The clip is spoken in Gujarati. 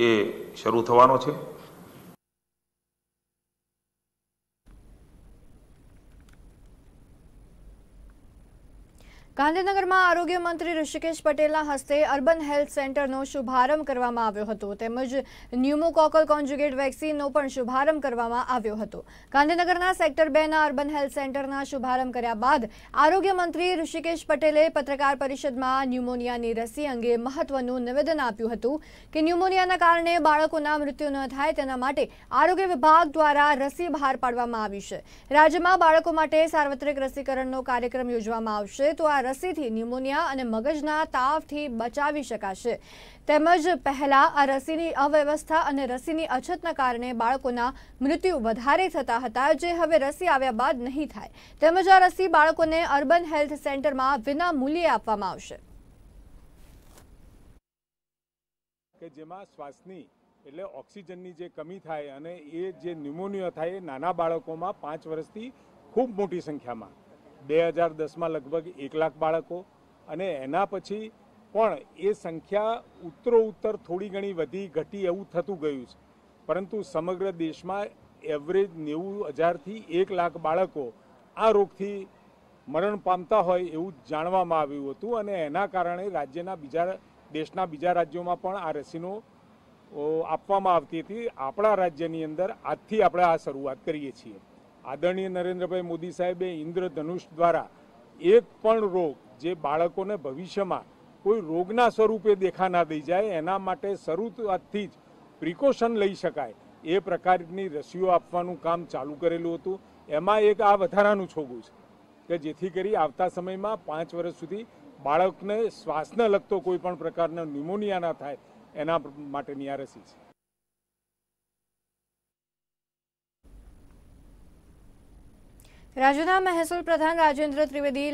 એ શરૂ થવાનો છે. ગાંધીનગરમાં આરોગ્ય મંત્રી ઋષિકેશ પટેલના હસ્તે અર્બન હેલ્થ સેન્ટરનો શુભારંભ કરવામાં આવ્યો હતો. તેમજ ન્યુમોકોકલ કોન્જ્યુગેટ વેક્સિનનો પણ શુભારંભ કરવામાં આવ્યો હતો. ગાંધીનગરના સેક્ટર બેના અર્બન હેલ્થ સેન્ટરના શુભારંભ કર્યા બાદ આરોગ્ય મંત્રી ઋષિકેશ પટેલે પત્રકાર પરિષદમાં ન્યુમોનિયાની રસી અંગે મહત્વનું નિવેદન આપ્યું હતું કે ન્યુમોનિયાના કારણે બાળકોના મૃત્યુ ન થાય તેના માટે આરોગ્ય વિભાગ દ્વારા રસી બહાર પાડવામાં આવી છે. રાજ્યમાં બાળકો માટે સાર્વત્રિક રસીકરણનો કાર્યક્રમ યોજવામાં આવશે. તો આ રસીથી ન્યુમોનિયા અને મગજના તાવથી બચાવી શકાશે. તેમજ પહેલા આ રસીની અવ્યવસ્થા અને રસીની અછતના કારણે બાળકોના મૃત્યુ વધારે થતા હતા, જે હવે રસી આવ્યા બાદ નહીં થાય. તેમજ આ રસી બાળકોને અર્બન હેલ્થ સેન્ટરમાં વિના મૂલ્યે આપવામાં આવશે. કે જેમાં શ્વાસની એટલે ઓક્સિજનની જે કમી થાય અને એ જે ન્યુમોનિયા થાય એ નાના બાળકોમાં પાંચ વર્ષથી ખૂબ મોટી સંખ્યામાં. બે હજાર દસમાં લગભગ એક લાખ બાળકો અને એના પછી પણ એ સંખ્યા ઉત્તરો ઉત્તર થોડી ઘણી વધી ઘટી એવું થતું ગયું છે. પરંતુ સમગ્ર દેશમાં એવરેજ નેવું હજારથી એક લાખ બાળકો આ રોગથી મરણ પામતા હોય એવું જાણવામાં આવ્યું હતું અને એના કારણે રાજ્યના બીજા દેશના બીજા રાજ્યોમાં પણ આ રસીનો આપવામાં આવતી હતી. આપણા રાજ્યની અંદર આજથી આપણે આ શરૂઆત કરીએ છીએ. આદરણીય નરેન્દ્રભાઈ મોદી સાહેબે ઇન્દ્રધનુષ દ્વારા એક પણ રોગ જે બાળકોને ભવિષ્યમાં કોઈ રોગના સ્વરૂપે દેખા ના દઈ જાય, એના માટે શરૂઆતથી જ પ્રિકોશન લઈ શકાય. એ પ્રકારની રસીઓ આપવાનું કામ ચાલુ કરેલું હતું. એમાં એક આ વધારાનું છોગું છે કે જેથી કરી આવતા સમયમાં પાંચ વર્ષ સુધી બાળકને શ્વાસને લગતો કોઈ પણ પ્રકારનો ન્યુમોનિયા ના થાય, એના માટેની આ રસી છે. રાજ્યના મહેસૂલ પ્રધાન રાજેન્દ્ર ત્રિવેદી